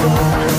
Bye.